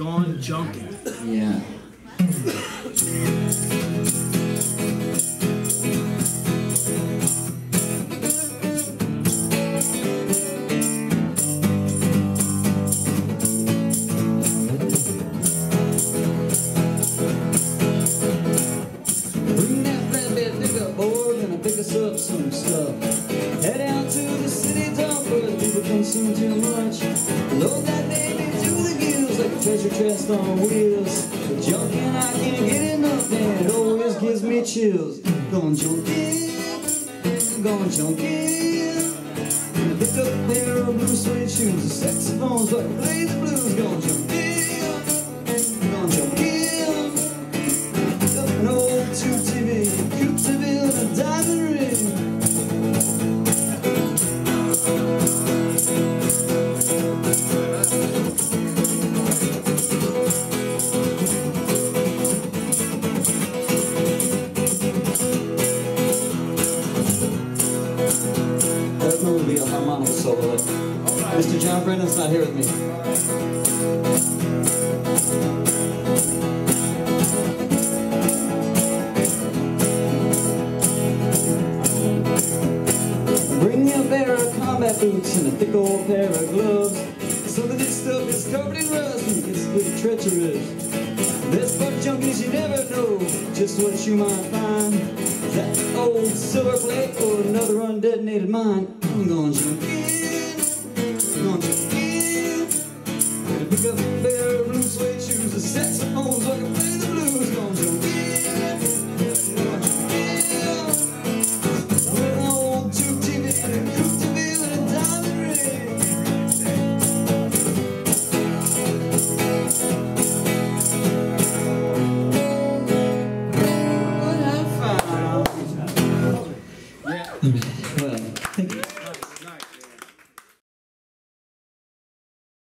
gone junking. Yeah. Bring that flatbed pickup board and I'll pick us up some stuff. Head down to the city dump where the people consume too much. Load that treasure chest on wheels. The junkin' I can't get enough and it always gives me chills. Going junkin', going junkin'. Pick up a pair of blue suede shoes, the saxophones like play the blues. Going junkin', Mr. Uh, John Brennan's not here with me. Bring me a pair of combat boots and a thick old pair of gloves. Some of this stuff is covered in rust and gets pretty treacherous. Best There's but junkies you never know just what you might find. Old silver plate or another undetonated mine. I'm going junkie, going junkie. Gonna jump in. pick up a pair of blue suede shoes, a saxophones so I can play the blues. I'm.